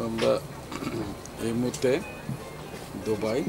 আমরা এই মুহূর্তে দুবাই